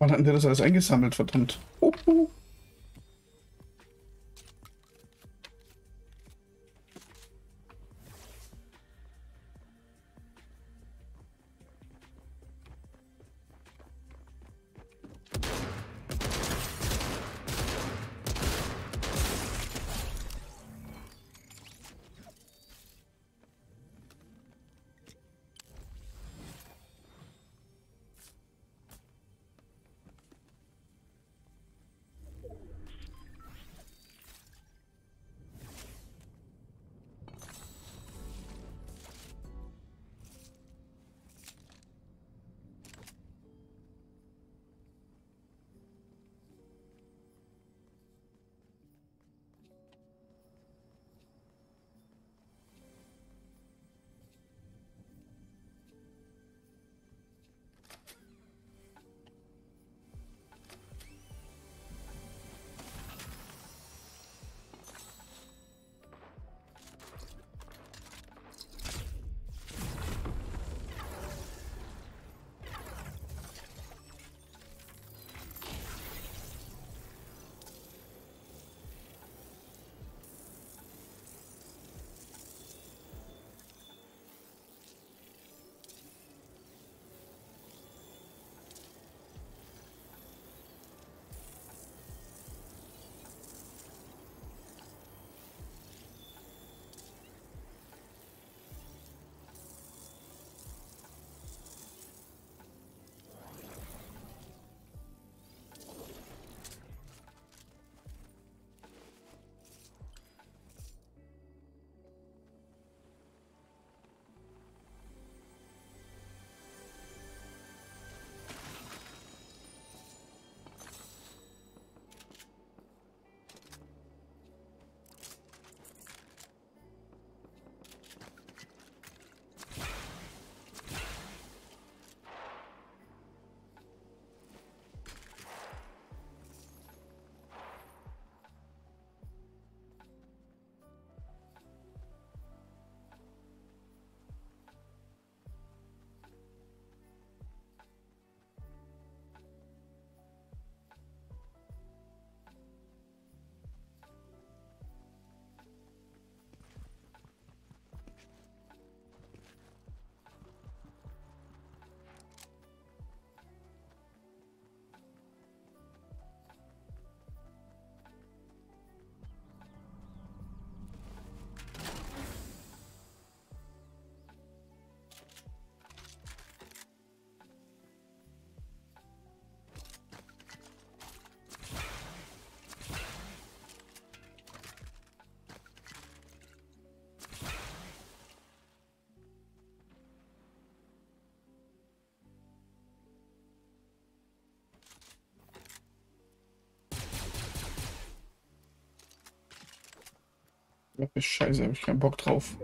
Wann hatten wir das alles eingesammelt, verdammt? Uhu. Scheiße, habe ich keinen Bock drauf.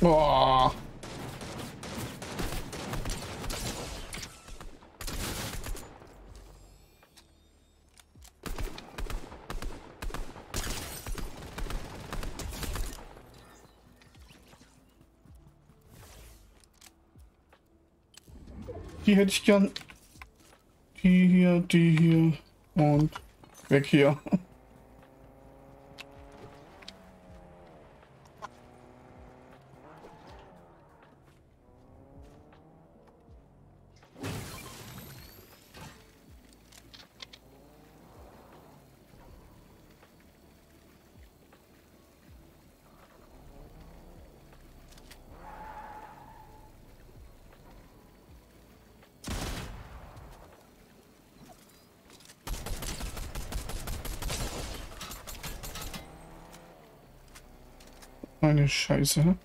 Boah. Die hätte ich gern. Die hier, die hier und weg hier. Meine Scheiße.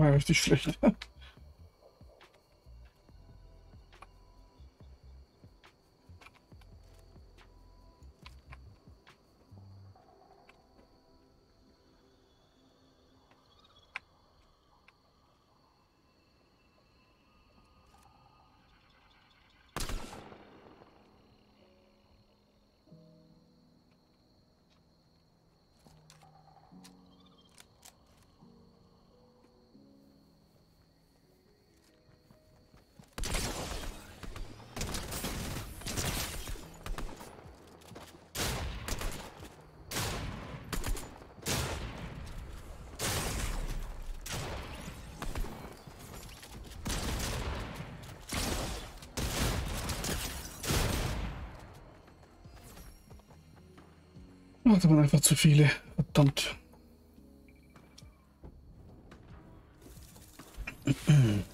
War richtig schlecht. Oh, man einfach zu viele. Verdammt.